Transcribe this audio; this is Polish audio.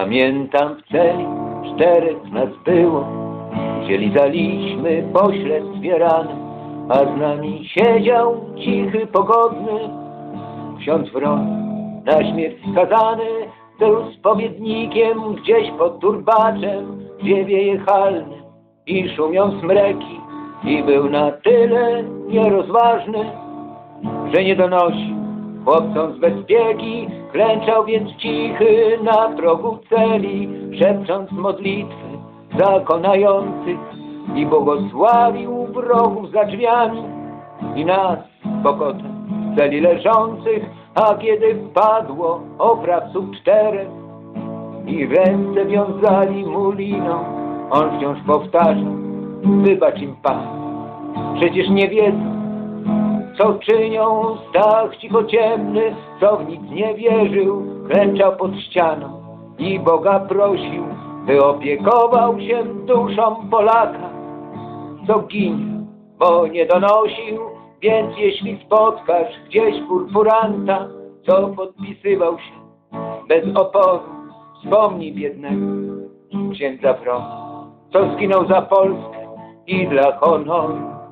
Pamiętam w celi czterech nas było, gdzie lizaliśmy po a z nami siedział cichy, pogodny. Ksiądz wron, na śmierć skazany, był spowiednikiem gdzieś pod turbaczem, gdzie wieje halny i szumią smreki i był na tyle nierozważny, że nie donosił chłopcom z bezpieki, klęczał więc cichy na progu celi, szepcząc modlitwy zakonających i błogosławił wrogów za drzwiami i nas pokotem celi leżących, a kiedy wpadło oprawców czterech i ręce wiązali mu liną, on wciąż powtarzał, wybacz im Pan, przecież nie wiedzą, co czynią Stach cichociemny, co w nic nie wierzył, klęczał pod ścianą i Boga prosił, by opiekował się duszą Polaka, co ginie, bo nie donosił, więc jeśli spotkasz gdzieś purpuranta, co podpisywał się bez oporu, wspomnij biednego księdza Frona, co zginął za Polskę i dla honoru.